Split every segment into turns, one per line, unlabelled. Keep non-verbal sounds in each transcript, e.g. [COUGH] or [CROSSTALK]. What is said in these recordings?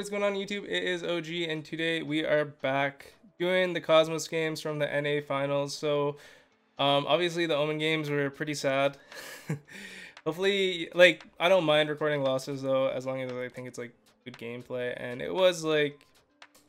what is going on YouTube? It is OG and today we are back doing the Kosmos games from the NA finals. So um, obviously the Omen games were pretty sad. [LAUGHS] Hopefully, like, I don't mind recording losses though, as long as I think it's like good gameplay. And it was like,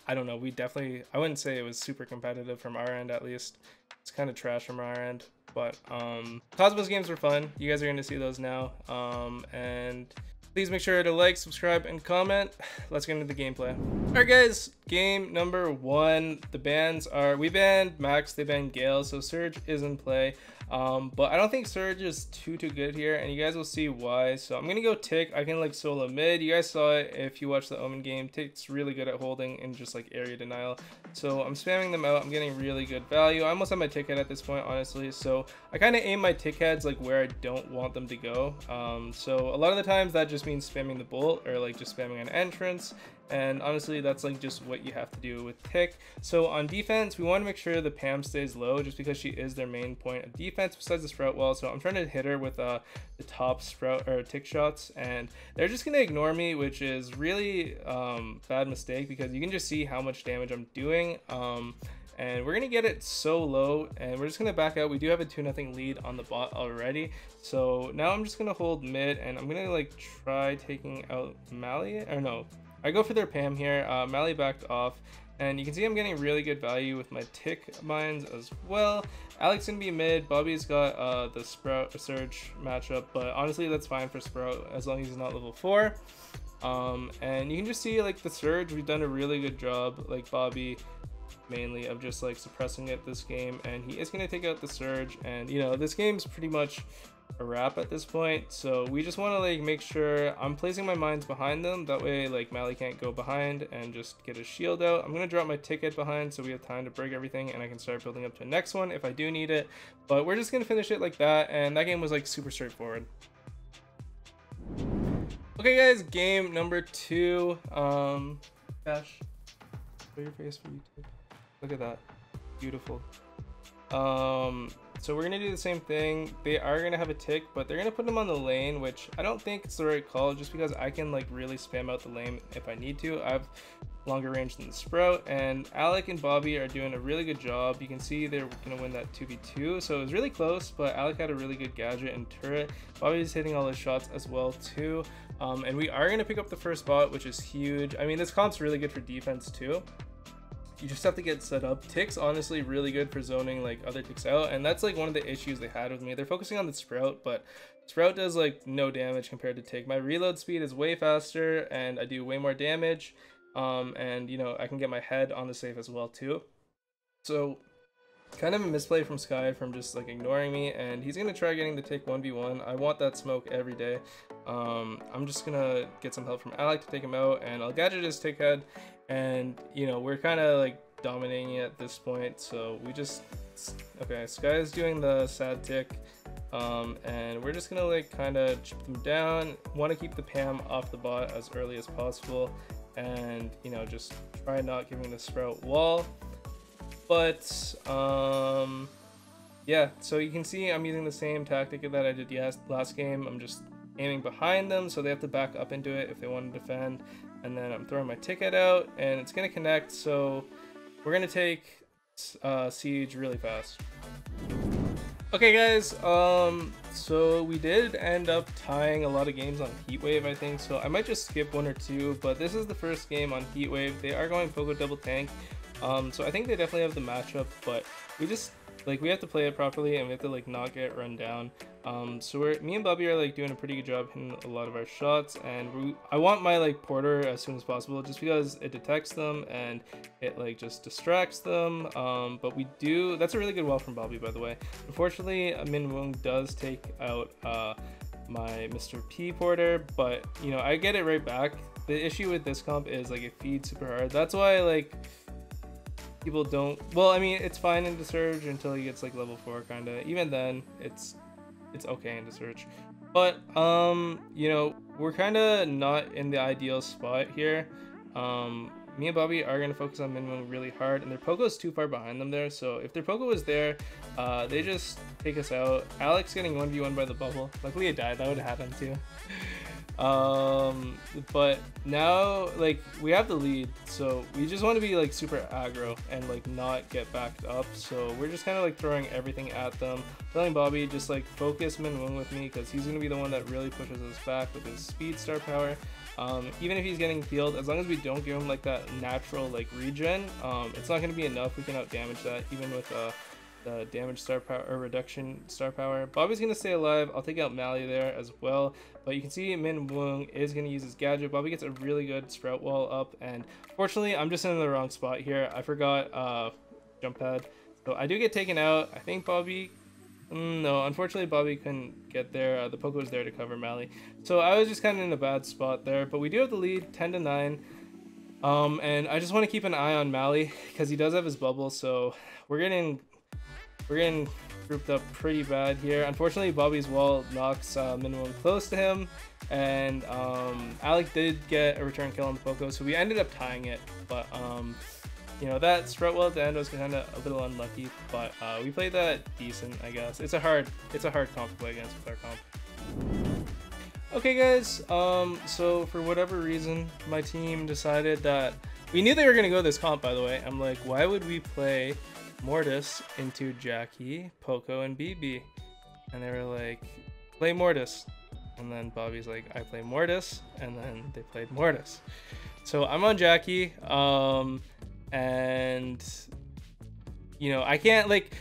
I don't know, we definitely, I wouldn't say it was super competitive from our end at least. It's kind of trash from our end. But um, Kosmos games were fun. You guys are going to see those now. Um, and Please make sure to like, subscribe, and comment. [SIGHS] Let's get into the gameplay. Alright guys, game number one. The bans are, we banned Max, they banned Gale, so Surge is in play. Um, but I don't think Surge is too, too good here, and you guys will see why. So I'm going to go Tick. I can, like, solo mid. You guys saw it if you watched the Omen game. Tick's really good at holding and just, like, area denial. So I'm spamming them out. I'm getting really good value. I almost have my Tick head at this point, honestly. So I kind of aim my Tick heads, like, where I don't want them to go. Um, so a lot of the times that just means spamming the bolt or, like, just spamming an entrance and honestly that's like just what you have to do with tick so on defense we want to make sure the pam stays low just because she is their main point of defense besides the sprout wall so i'm trying to hit her with uh the top sprout or tick shots and they're just gonna ignore me which is really um bad mistake because you can just see how much damage i'm doing um and we're gonna get it so low and we're just gonna back out. We do have a 2 nothing lead on the bot already. So now i'm just gonna hold mid and i'm gonna like try taking out mali or no I go for their Pam here. Uh, Mali backed off. And you can see I'm getting really good value with my tick mines as well. Alex gonna be mid. Bobby's got uh, the Sprout Surge matchup, but honestly that's fine for Sprout as long as he's not level 4. Um, and you can just see like the Surge, we've done a really good job, like Bobby mainly, of just like suppressing it this game. And he is gonna take out the Surge. And you know, this game's pretty much a wrap at this point. So we just want to like make sure I'm placing my mines behind them. That way like Mali can't go behind and just get his shield out. I'm going to drop my Tick head behind so we have time to break everything and I can start building up to the next one if I do need it. But we're just going to finish it like that. And that game was like super straightforward. Okay guys, game number two. Um, gosh, your face for YouTube. Look at that, beautiful. Um, so we're gonna do the same thing. They are gonna have a tick, but they're gonna put them on the lane, which I don't think it's the right call just because I can like really spam out the lane if I need to. I have longer range than the Sprout, and Alec and Bobby are doing a really good job. You can see they're gonna win that 2v2, so it was really close, but Alec had a really good gadget and turret. Bobby's hitting all his shots as well too. Um, and we are gonna pick up the first bot, which is huge. I mean, this comp's really good for defense too you just have to get set up. Tick's honestly really good for zoning like other ticks out, and that's like one of the issues they had with me. They're focusing on the Sprout, but Sprout does like no damage compared to Tick. My reload speed is way faster, and I do way more damage. Um, and you know I can get my head on the safe as well too. So kind of a misplay from Sky from just like ignoring me and he's gonna try getting the take 1v1 I want that smoke every day um, I'm just gonna get some help from Alec to take him out and I'll gadget his Tick head and you know we're kind of like dominating at this point so we just okay sky is doing the sad tick um, and we're just gonna like kind of chip them down. Want to keep the pam off the bot as early as possible and you know just try not giving the sprout wall. But um yeah so you can see i'm using the same tactic that i did last game. I'm just aiming behind them so they have to back up into it if they want to defend and then I'm throwing my Tick head out and it's gonna connect so we're gonna take uh, siege really fast. Okay guys um so we did end up tying a lot of games on heatwave I think so I might just skip one or two but this is the first game on heatwave. They are going Poco double tank um so I think they definitely have the matchup but we just like we have to play it properly and we have to like not get run down. Um so we're me and bobby are like doing a pretty good job hitting a lot of our shots and we i want my like porter as soon as possible just because it detects them and it like just distracts them. Um but we do that's a really good wall from bobby by the way. Unfortunately min wong does take out uh my mr p porter but you know i get it right back. The issue with this comp is like it feeds super hard. That's why like people don't well i mean it's fine in the surge until he gets like level four kind of even then it's it's okay in the surge but um you know we're kind of not in the ideal spot here um me and Bobby are going to focus on minimum really hard, and their Poco is too far behind them there, so if their Poco was there, uh, they just take us out. Alex getting 1v1 by the bubble. Luckily it died, that would have happened too. Um, but now like we have the lead, so we just want to be like super aggro and like not get backed up. So we're just kind of like throwing everything at them, telling Bobby just like focus Minwoo with me because he's gonna be the one that really pushes us back with his speed star power. Um, even if he's getting healed, as long as we don't give him like that natural like regen, um, it's not going to be enough. We can out damage that even with uh, the damage star power or reduction star power. Bobby's to stay alive. I'll take out Mally there as well. But you can see Min Woong is to use his gadget. Bobby gets a really good sprout wall up. And fortunately, I'm just in the wrong spot here. I forgot uh, jump pad. So I do get taken out. I think Bobby Mm, no, unfortunately Bobby couldn't get there. Uh, the poke was there to cover Mally. So I was just kind of in a bad spot there. But we do have the lead, 10 to 9. Um, and I just want to keep an eye on Mally because he does have his bubble. So we're getting we're getting grouped up pretty bad here. Unfortunately, Bobby's wall knocks uh, Minwoo close to him. And um, Alec did get a return kill on the Poco, so we ended up tying it. But um, you know, that Sprout wall at the end was kind of a little unlucky, but uh, we played that decent, I guess. It's a hard, it's a hard comp to play against with our comp. Okay, guys. Um, so for whatever reason, my team decided that we knew they were gonna go this comp. By the way, I'm like, why would we play Mortis into Jackie, Poco, and BB? And they were like, play Mortis. And then Bobby's like, I play Mortis, and then they played Mortis. So I'm on Jackie. Um, and you know I can't like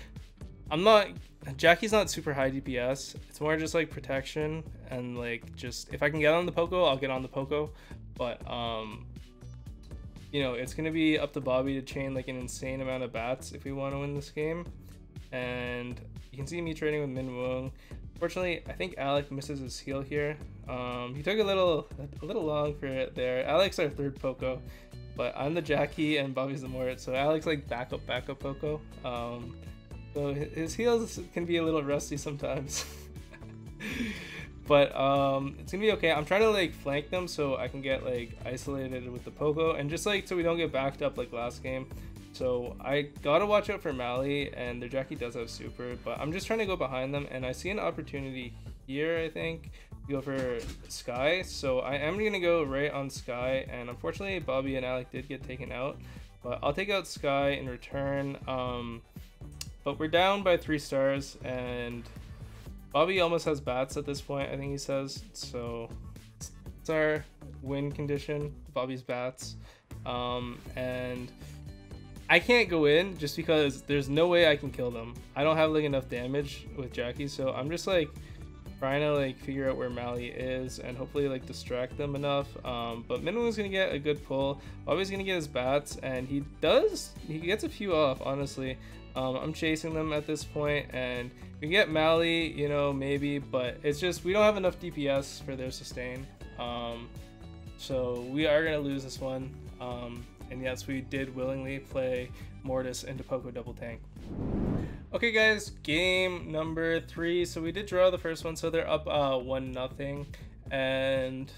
I'm not Jackie's not super high DPS. It's more just like protection and like just if I can get on the Poco, I'll get on the Poco. But um you know, it's gonna be up to Bobby to chain like an insane amount of bats if we want to win this game. And you can see me trading with Min Woong. Fortunately, I think Alec misses his heal here. Um, he took a little a little long for it there. Alec's our third Poco. But I'm the Jackie and Bobby's the Mortis, so Alex like backup backup Poco. Um, so his heals can be a little rusty sometimes. [LAUGHS] but um, it's gonna be okay. I'm trying to like flank them so I can get like isolated with the Poco and just like so we don't get backed up like last game. So I gotta watch out for Mally and their Jackie does have super, but I'm just trying to go behind them and I see an opportunity here I think go for Sky. So I am to go right on Sky And unfortunately, Bobby and Alec did get taken out. But I'll take out Sky in return. Um, but we're down by three stars. And Bobby almost has bats at this point, I think he says. So it's our win condition. Bobby's bats. Um, and I can't go in just because there's no way I can kill them. I don't have like enough damage with Jackie. So I'm just like trying to like figure out where Mally is and hopefully like distract them enough. Um, but Minwoo's gonna get a good pull. Bobby's gonna get his bats and he does, he gets a few off, honestly. Um, I'm chasing them at this point and we get Mally, you know, maybe, but it's just, we don't have enough DPS for their sustain. Um, so we are gonna lose this one. Um, and yes, we did willingly play Mortis into Poco Double Tank. Okay guys, game number three. So we did draw the first one, so they're up uh, one nothing. And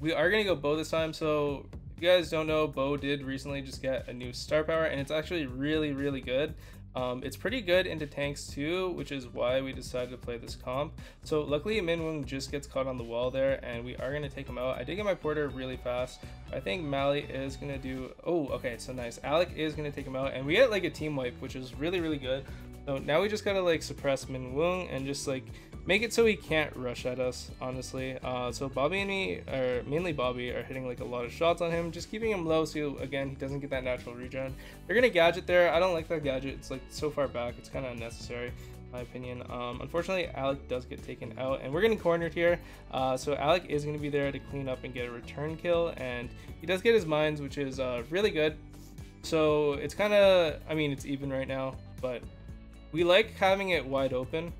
we are gonna go Bo this time. So if you guys don't know, Bo did recently just get a new star power and it's actually really, really good. Um, it's pretty good into tanks too, which is why we decided to play this comp. So luckily Minwoo just gets caught on the wall there and we are going to take him out. I did get my porter really fast. I think Mally is going to do... Oh, okay, so nice. Alec is going to take him out and we get like a team wipe, which is really, really good. So now we just got to like suppress Minwoo and just like make it so he can't rush at us, honestly. Uh, so Bobby and me, or mainly Bobby, are hitting like a lot of shots on him, just keeping him low so again he doesn't get that natural regen. They're gonna gadget there. I don't like that gadget. It's like so far back. It's kind of unnecessary. My opinion. Um, unfortunately, Alec does get taken out, and we're getting cornered here. Uh, so Alec is going to be there to clean up and get a return kill, and he does get his mines, which is uh, really good. So it's kind of, I mean, it's even right now, but we like having it wide open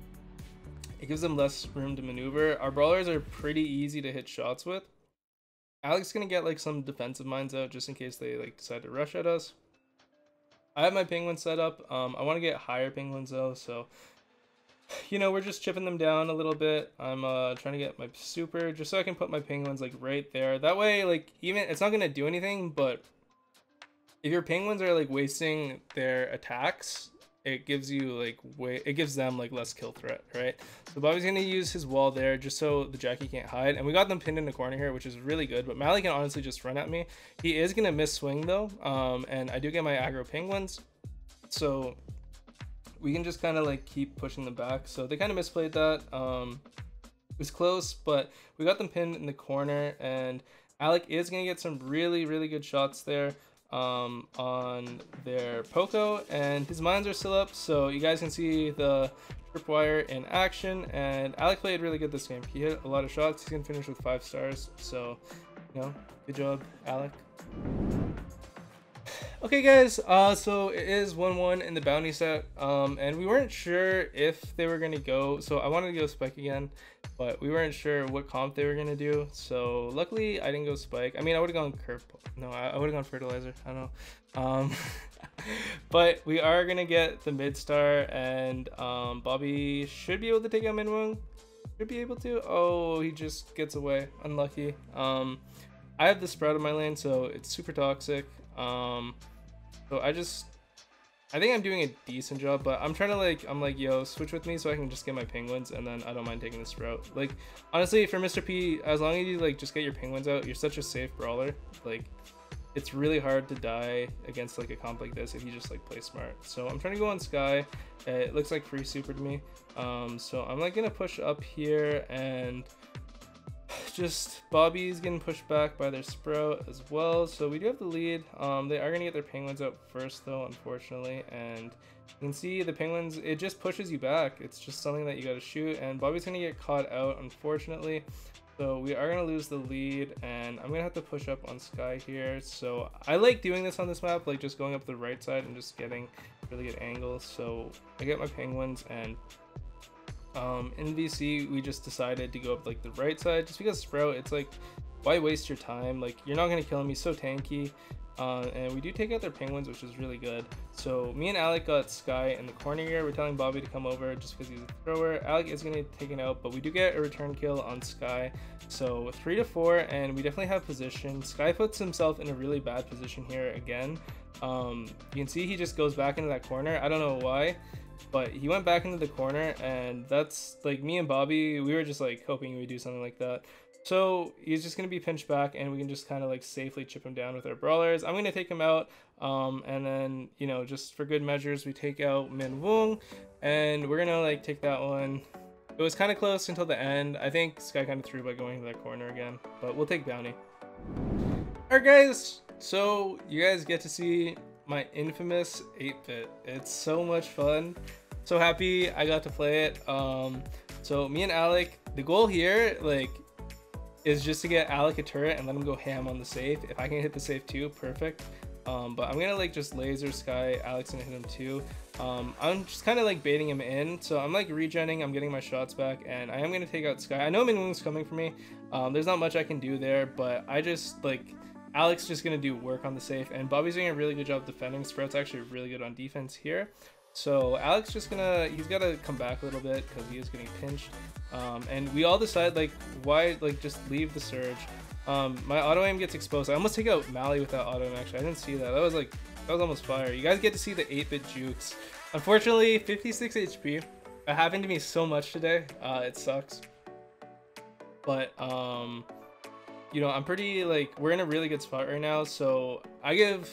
it gives them less room to maneuver. Our brawlers are pretty easy to hit shots with. Alex is gonna get like some defensive mines out just in case they like decide to rush at us. I have my penguin set up. Um, I want to get higher penguins though, so you know we're just chipping them down a little bit. I'm uh, trying to get my super just so I can put my penguins like right there. That way, like even it's not gonna do anything, but if your penguins are like wasting their attacks, it gives you like way it gives them like less kill threat, right? So Bobby's gonna use his wall there just so the Jackie can't hide, and we got them pinned in the corner here, which is really good. But Mally can honestly just run at me. He is gonna miss swing though, um, and I do get my aggro penguins, so we can just kind of like keep pushing them back. So they kind of misplayed that. Um, it was close, but we got them pinned in the corner, and Alec is gonna get some really really good shots there um, on their Poco, and his mines are still up, so you guys can see the tripwire in action. And Alec played really good this game. He hit a lot of shots. He's gonna finish with five stars. So, you know, good job, Alec. Okay guys, uh, so it is 1-1 in the bounty set, um, and we weren't sure if they were going to go, so I wanted to go Spike again, but we weren't sure what comp they were going to do, so luckily I didn't go Spike. I mean, I would have gone Curve, no, I, would have gone Fertilizer, I don't know. Um, [LAUGHS] but we are going to get the mid star, and um, Bobby should be able to take out Minwoo. Should be able to. Oh, he just gets away. Unlucky. Um, I have the sprout in my lane, so it's super toxic. Um, so I just, I think I'm doing a decent job, but I'm trying to like, I'm like, yo, switch with me so I can just get my penguins and then I don't mind taking the sprout. Like, honestly, for Mr. P, as long as you like just get your penguins out, you're such a safe brawler. Like, it's really hard to die against like a comp like this if you just like play smart. So I'm trying to go on Skye. It looks like free super to me. Um, so I'm like gonna push up here and just Bobby's getting pushed back by their Sprout as well. So we do have the lead. Um, they are going to get their Penguins out first though, unfortunately. And you can see the Penguins, it just pushes you back. It's just something that you got to shoot. And Bobby's going to get caught out, unfortunately. So we are going to lose the lead and I'm going to have to push up on Sky here. So I like doing this on this map, like just going up the right side and just getting really good angles. So I get my Penguins and um, in VC, we just decided to go up like the right side just because Sprout, it's like, why waste your time? Like, you're not going to kill him. He's so tanky. Uh, and we do take out their penguins, which is really good. So me and Alec got Sky in the corner here. We're telling Bobby to come over just because he's a thrower. Alec is going to get taken out, but we do get a return kill on Sky. So three to four, and we definitely have position. Sky puts himself in a really bad position here again. Um, you can see he just goes back into that corner. I don't know why but he went back into the corner and that's like me and Bobby we were just like hoping he would do something like that. So he's just going to be pinched back and we can just kind of like safely chip him down with our brawlers. I'm going to take him out um, and then you know just for good measures we take out Min Woong and we're gonna like take that one. It was kind of close until the end. I think Sky kind of threw by going to that corner again but we'll take bounty. Alright guys so you guys get to see my infamous 8-bit. It's so much fun. So happy I got to play it. Um, so me and Alec, the goal here, like, is just to get Alec a turret and let him go ham on the safe. If I can hit the safe too, perfect. Um, but I'm gonna like just laser sky Alex gonna hit him too. Um, I'm just kind of like baiting him in. So I'm like regenning. I'm getting my shots back, and I am gonna take out Sky. I know Minwoo's coming for me. Um, there's not much I can do there, but I just like Alex just gonna do work on the safe, and Bobby's doing a really good job defending. Sprout's actually really good on defense here. So Alex just gonna, he's gotta come back a little bit because he is getting pinched. Um, and we all decide like, why, like just leave the surge. Um, my auto aim gets exposed. I almost take out Mally with that auto aim actually. I didn't see that. That was like, that was almost fire. You guys get to see the 8-bit jukes. Unfortunately, 56 HP. It happened to me so much today. Uh, it sucks. But, um, you know, I'm pretty like we're in a really good spot right now. So I give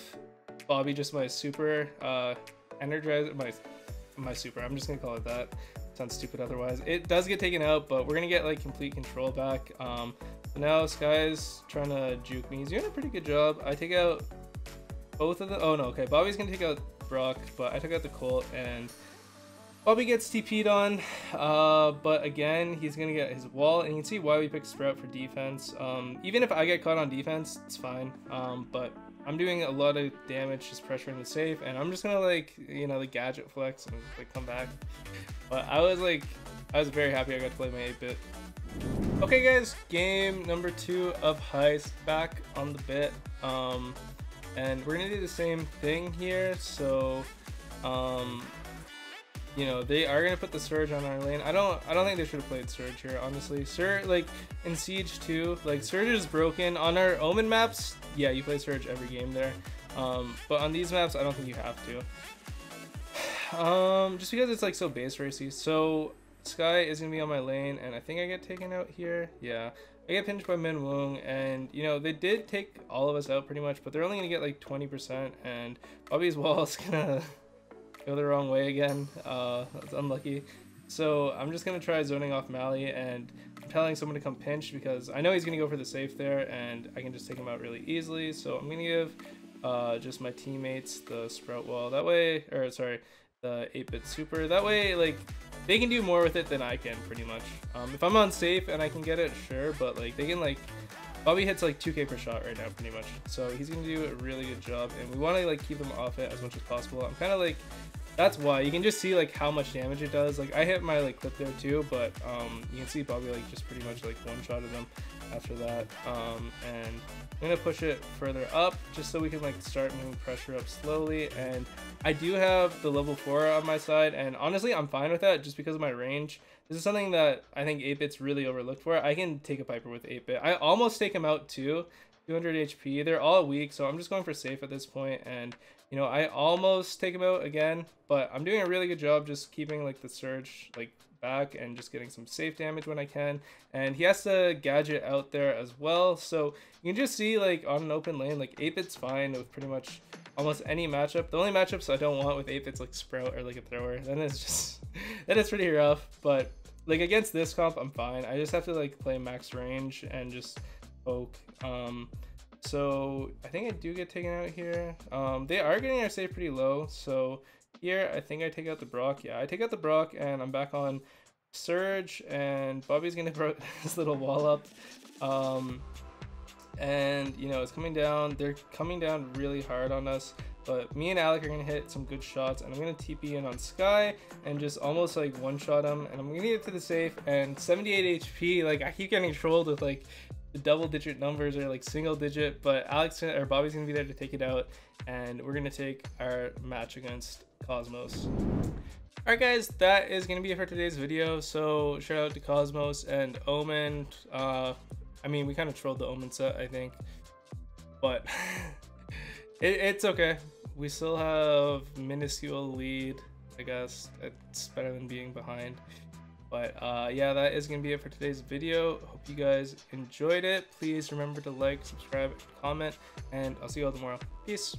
Bobby just my super uh energizer my my super. I'm just gonna call it that. Sounds stupid otherwise. It does get taken out, but we're gonna get like complete control back. Um now Skye's trying to juke me. He's doing a pretty good job. I take out both of the oh no, okay. Bobby's gonna take out Brock, but I took out the Colt and Bobby gets TP'd on, uh, but again, he's going to get his wall, and you can see why we picked Sprout for defense. Um, even if I get caught on defense, it's fine, um, but I'm doing a lot of damage just pressuring the safe, and I'm just going to, like, you know, the gadget flex and, like, come back. But I was, like, I was very happy I got to play my 8-bit. Okay, guys, game number two of Heist back on the bit. Um, and we're going to do the same thing here, so... Um, you know they are gonna put the surge on our lane. I don't I don't think they should have played surge here honestly. Surge like in Siege 2, like surge is broken on our Omen maps. Yeah, you play surge every game there, um, but on these maps I don't think you have to. [SIGHS] Um, just because it's like so base racy. So Sky is gonna be on my lane, and I think I get taken out here. Yeah, I get pinched by Min Wong, and you know they did take all of us out pretty much, but they're only gonna get like 20%, and Bobby's [LAUGHS] wall is gonna go the wrong way again. Uh, that's unlucky. So I'm just gonna try zoning off Mally, and I'm telling someone to come pinch because I know he's gonna go for the safe there, and I can just take him out really easily. So I'm gonna give uh, just my teammates the sprout wall that way, or sorry, the 8-bit super. That way, like, they can do more with it than I can, pretty much. Um, if I'm on safe and I can get it, sure, but like, they can like, Bobby hits like 2k per shot right now, pretty much. So he's gonna do a really good job, and we want to like keep him off it as much as possible. I'm kind of like, that's why you can just see like how much damage it does. Like I hit my like clip there too, but um, you can see Bobby like just pretty much like one shot of them after that. Um, and I'm gonna push it further up just so we can like start moving pressure up slowly. And I do have the level four on my side, and honestly, I'm fine with that just because of my range. This is something that I think 8-Bit's really overlooked for. I can take a Piper with 8-Bit. I almost take him out too. 200 HP. They're all weak, so I'm just going for safe at this. And, you know, I almost take him out again, but I'm doing a really good job just keeping, like, the Surge, like, back and just getting some safe damage when I can. And he has to gadget out there as well. So you can just see like on an open lane, like 8-bit's fine with pretty much almost any matchup. The only matchups I don't want with 8-bit's like Sprout or like a thrower. [LAUGHS] Then it's just, then it's pretty rough. But like against this comp, I'm fine. I just have to like play max range and just poke. Um, so I think I do get taken out here. Um, they are getting our save pretty low. So here, I think I take out the Brock. Yeah, I take out the Brock and I'm back on Surge and Bobby's gonna [LAUGHS] throw his little wall up. Um, and you know, it's coming down. They're coming down really hard on us. But me and Alec are gonna hit some good shots, and I'm gonna TP in on Sky and just almost like one shot him. And I'm gonna get to the safe and 78 HP. Like I keep getting trolled with like the double digit numbers or like single digit, but Alex or Bobby's gonna be there to take it out, and we're gonna take our match against Kosmos. Alright guys, that is to be it for today's video. So shout out to Kosmos and Omen. Uh, I mean, we kind of trolled the Omen set, I think. But [LAUGHS] it, it's okay. We still have minuscule lead, I guess. It's better than being behind. But uh, yeah, that is going to be it for today's video. Hope you guys enjoyed it. Please remember to like, subscribe, comment, and I'll see you all tomorrow. Peace.